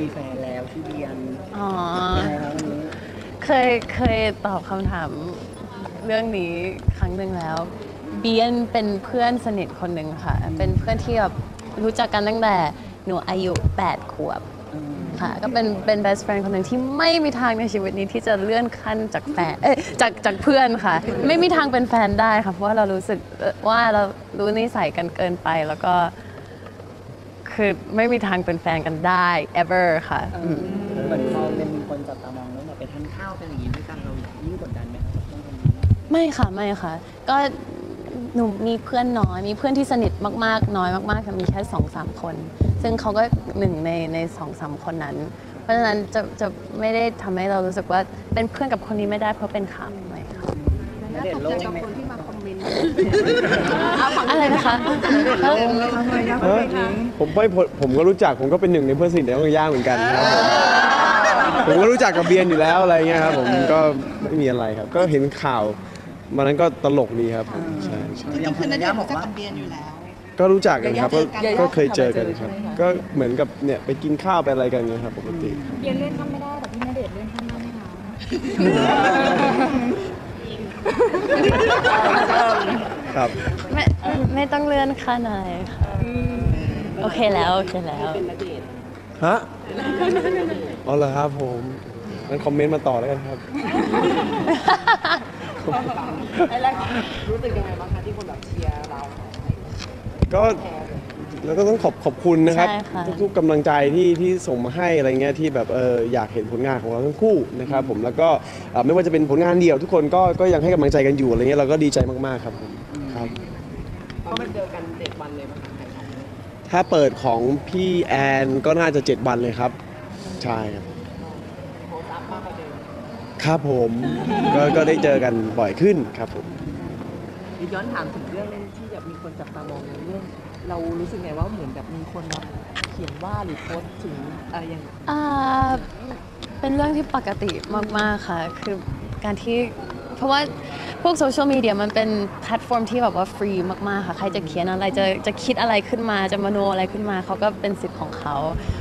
มีแฟนแล้วที่เรียนอ๋อยังไงครับวันนี้เคยเคยตอบคำถามเรื่องนี้ครั้งหนึ่งแล้ว เบียนเป็นเพื่อนสนิทคนหนึ่งค่ะ เป็นเพื่อนที่แบบรู้จักกันตั้งแต่หนูอายุ 8 ขวบอืมค่ะ ก็เป็นเป็น best friend คนหนึ่งที่ไม่มีทางในชีวิตนี้ที่จะเลื่อนขั้นจากแฟนเอ้ยจากจากเพื่อนค่ะ ไม่มีทางเป็นแฟนได้ค่ะ เพราะว่าเรารู้สึกเอ่อว่าเรารู้นิสัยกันเกินไปแล้วก็ คือไม่มีทางเป็นแฟนกันได้ ever ค่ะเออเหมือนพอเป็นคนจับตามองแล้วแบบไปทานข้าวเป็นอย่างนี้ด้วยกันเรายิ่งกดดันไหมครับกับเรื่องนี้ไม่ค่ะไม่ค่ะ ก็หนูมีเพื่อนน้อยมีเพื่อนที่สนิทมากๆ น้อยมากๆค่ะมีแค่สองสามคน ซึ่งเขาก็หนึ่งในในสองสามคนนั้น เพราะฉะนั้นจะจะไม่ได้ทำให้เรารู้สึกว่าเป็นเพื่อนกับคนนี้ไม่ได้เพราะเป็นข่าวไม่ค่ะ ณเดชน์โล่งไหม อะไรนะคะเออผมไม่ผมผมก็รู้จักผมก็เป็นหนึ่งในเพื่อนสนิทของย่าเหมือนกันครับผมผมก็รู้จักกับเบียนอยู่แล้วอะไรเงี้ยครับผมก็ไม่มีอะไรครับ ก็เห็นข่าววันนั้นก็ตลกดีครับผมใช่ใช่ยังพนักงานบอกว่าก็รู้จักกันครับก็ก็เคยเจอกันครับ ก็เหมือนกับเนี่ยไปกินข้าวไปอะไรกันเงี้ยครับปกติเรียนเลื่อนขั้นไม่ได้แต่พี่ณเดชน์เลื่อนขั้นได้ไหมคะ ครับไม่ไม่ต้องเลื่อนขั้นอะไรค่ะโอเคแล้วโอเคแล้วฮะอ๋อเหรอครับผมงั้นคอมเมนต์มาต่อแล้วกันครับรู้สึกยังไงบ้างคะที่คนแบบเชียร์เรา ก็แล้วก็ต้องขอบขอบคุณนะครับใช่ค่ะทุกๆกำลังใจที่ที่ส่งมาให้อะไรเงี้ยที่แบบเอออยากเห็นผลงานของเราทั้งคู่นะครับผมแล้วก็เอ่อไม่ว่าจะเป็นผลงานเดี่ยวทุกคนก็ก็ยังให้กำลังใจกันอยู่อะไรเงี้ยเราก็ดีใจมากๆครับ ผมครับก็มาเจอกันเจ็ดวันเลยมั้งคะถ่ายทำถ้าเปิดของพี่แอนก็น่าจะ7วันเลยครับ ใช่ครับโพสต์อัพมากกว่าเดิมครับผมก็ก็ได้เจอกันบ่อยขึ้นครับผม เดี๋ยวย้อนถามถึงเรื่องที่แบบมีคนจับตามองในเรื่อง เรารู้สึกไงว่าเหมือนแบบมีคนแบบเขียนว่าหรือโพสต์ถึงอะไรอย่าง อ่าเป็นเรื่องที่ปกติมาก ๆ ค่ะ คือการที่ เพราะว่าพวกโซเชียลมีเดียมันเป็นแพลตฟอร์มที่แบบว่าฟรีมาก ๆ ค่ะ ใครจะเขียนอะไรจะจะคิดอะไรขึ้นมาจะมโนอะไรขึ้นมาเขาก็เป็นสิทธิ์ของเขา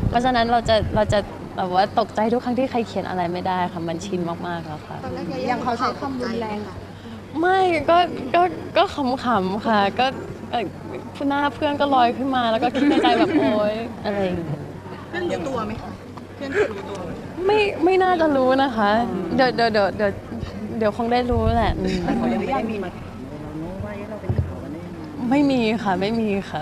เพราะฉะนั้นเราจะเราจะแบบว่าตกใจทุกครั้งที่ใครเขียนอะไรไม่ได้ค่ะมันชินมากๆแล้วค่ะยังเขาใช้คำรุนแรงอะไม่ก็ก็ก็ขำๆค่ะ ก็เอ่อหน้าเพื่อนก็ลอยขึ้นมา แล้วก็คิดในใจแบบโอ๊ยอะไรอย่างเงี้ย เพื่อนรู้ตัวไหมคะเพื่อนรู้ตัวไหม ไม่ไม่น่าจะรู้นะคะ เดี๋ยวเดี๋ยวเดี๋ยวเดี๋ยว เดี๋ยวคงได้รู้แหละอืมแต่เขายังไม่ได้มีมาถามเลยเราเนอะว่าเอ๊ะเราเป็นข่าวกันได้ยังไงไม่มีค่ะไม่มีค่ะ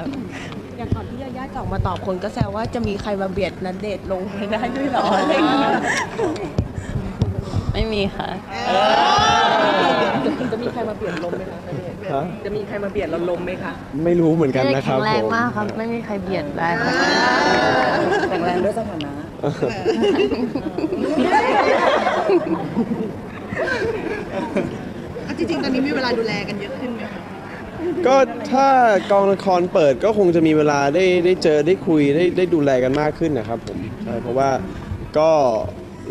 อย่างก่อนที่ยาย่าจะออกมาตอบคนก็แซวว่าจะมีใครมาเบียดนันเดชน์ลงไม่ได้ด้วยเหรออะไรอย่างเงี้ยไม่มีค่ะ จะมีใครมาเบียดลมไหมคะณเดชน์ฮะ จะมีใครมาเบียดเราลมไหมคะไม่รู้เหมือนกันไม่ได้นะคแข็รับงแรงผมมากครับ ไม่มีใครเบียดได้ค่ะแข็งแรงด้วยสถานะ จริงๆ ตอนนี้มีเวลาดูแลกันเยอะขึ้นไหมคะก็ถ้ากองละครเปิดก็คงจะมีเวลาได้ได้เจอได้คุยได้ได้ดูแลกันมากขึ้นนะครับผมใช่เพราะว่าก็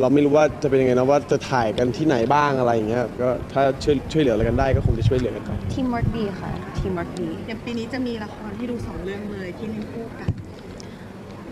เราไม่รู้ว่าจะเป็นยังไงนะว่าจะถ่ายกันที่ไหนบ้างอะไรอย่างเงี้ยก็ถ้าช่วยช่วยเหลืออะไรกันได้ก็คงจะช่วยเหลือกันครับ ทีมเวิร์กดีค่ะ ทีมเวิร์กดี อย่างปีนี้จะมีละครที่ดูสองเรื่องเลยที่เล่นคู่กัน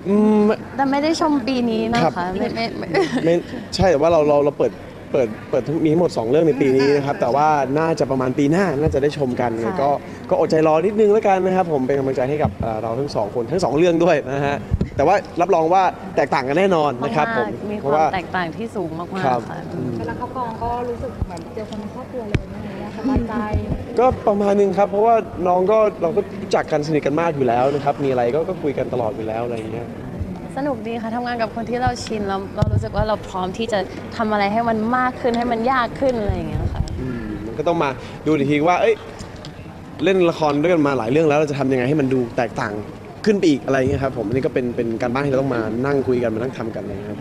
อืมแต่ไม่ได้ชมปีนี้นะครัคะบไม่ไม่ไม่ ไม่ใช่แต่ว่าเราเราเราเปิด เปิดเปิดทั้งมีทั้งหมด 2 เรื่องในปีนี้นะครับ แต่ว่าน่าจะประมาณปีหน้าน่าจะได้ชมกันไงก็ก็อดใจรอนิดนึงแล้วกันนะครับ ผมเป็นกำลังใจให้กับเอ่อเราทั้งสองคนทั้งสองเรื่องด้วยนะฮะแต่ว่ารับรองว่าแตกต่างกันแน่นอนนะครับผมากๆมีเพคราะวามว่า แตกต่างที่สูงมากครับ ๆค่ะอืมเวลาเขากองก็รู้สึกเหมือนเจอคนในครอบครัวเลยนะอย่างเงี้ยสบายใจ ก็ประมาณนึงครับ เพราะว่าน้องก็เราก็รู้จักกันสนิทกันมากอยู่แล้วนะครับ มีอะไรก็ก็คุยกันตลอดอยู่แล้วอะไรอย่างเงี้ย สนุกดีค่ะทำงานกับคนที่เราชินเราเรารู้สึกว่าเราพร้อมที่จะทำอะไรให้มันมากขึ้นให้มันยากขึ้นอะไรอย่างเงี้ยค่ะอืมมันก็ต้องมาดูอีกทีว่า เอ้ยเล่นละครด้วยกันมาหลายเรื่องแล้วเราจะทำยังไงให้มันดูแตกต่างขึ้นไปอีกอะไรเงี้ยครับผมอันนี้ก็เป็นเป็นการบ้านที่เราต้องมานั่งคุยกันมานั่งทำกันอะไรเงี้ยครับ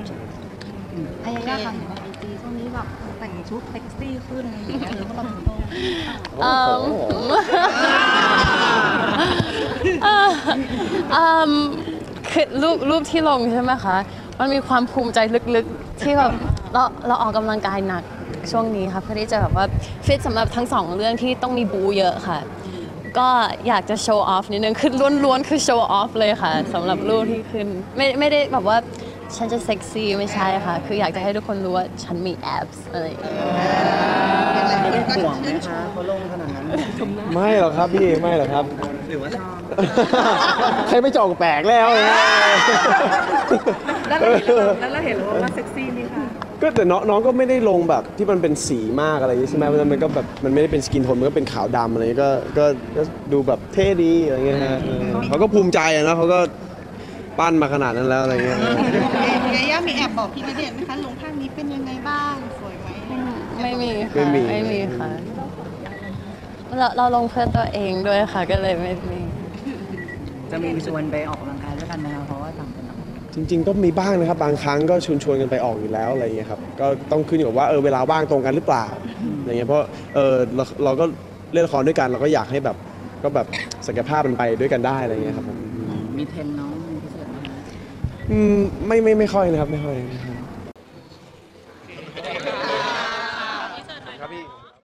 พยายามทำในไอจีช่วงนี้แบบแต่งชุดเซ็กซี่ขึ้นอะไรอย่างเงี้ยหรือว่าเราถึงโตเอิ่มโอ้โหเอ่อเอิ่ม คือรูปรูปที่ลงใช่ไหมคะ มันมีความภูมิใจลึกๆ ที่แบบเราเราออกกำลังกายหนักช่วงนี้ค่ะเพื่อที่จะแบบว่าฟิตสำหรับทั้งสองเรื่องที่ต้องมีบูเยอะค่ะ ก็อยากจะโชว์ออฟนิดนึงคือล้วนๆคือโชว์ออฟเลยค่ะสำหรับรูปที่ขึ้นไม่ไม่ได้แบบว่าฉันจะเซ็กซี่ไม่ใช่ค่ะ คืออยากจะให้ทุกคนรู้ว่าฉันมีแอบอะไรอย่างเงี้ยห่วงไหมคะเขาลงขนาดนั้น ไม่หรอกครับพี่ไม่หรอกครับ หรือว่าชอบใครไม่จองแปลกแล้วนะแล้วเราเห็นแล้วแล้วเราเห็นแล้วว่าเซ็กซี่ไหมคะก็แต่น้องน้องก็ไม่ได้ลงแบบที่มันเป็นสีมากอะไรอย่างงี้ใช่ไหมเพราะฉะนั้นมันก็แบบมันไม่ได้เป็น skin tone มันก็เป็นขาวดำอะไรอย่างงี้ก็ก็ก็ดูแบบเท่ดีอะไรเงี้ยฮะเออเขาก็ภูมิใจอะนะเขาก็ปั้นมาขนาดนั้นแล้วอะไรเงี้ยญาญ่ามีแอบบอกพี่ณเดชน์ไหมคะลงข้างนี้เป็นยังไงบ้างสวยไหมไม่มีไม่ค่ะมีไม่มีค่ะ เราเราลงเพื่อตัวเองด้วยค่ะก็เลยไม่มีจะมีชวนไปออกกำลังกายด้วยกันไหมคะเพราะว่าต่างคนต่างจริง ๆ ก็มีบ้างนะครับ บางครั้งก็ชวนชวนๆกันไปออกอยู่แล้วอะไรเงี้ยครับก็ต้องขึ้นอยู่กับว่าเออเวลาว่างตรงกันหรือเปล่าอะไรเงี้ยเพราะเออเราเราก็เล่นละครด้วยกันเราก็อยากให้แบบก็แบบศักยภาพมันไปด้วยกันได้อะไรเงี้ยครับผมมีเทรนน้องมีพิเศษไหมคะอืมไม่ไม่ไม่ค่อยนะครับไม่ค่อยไม่ค่อย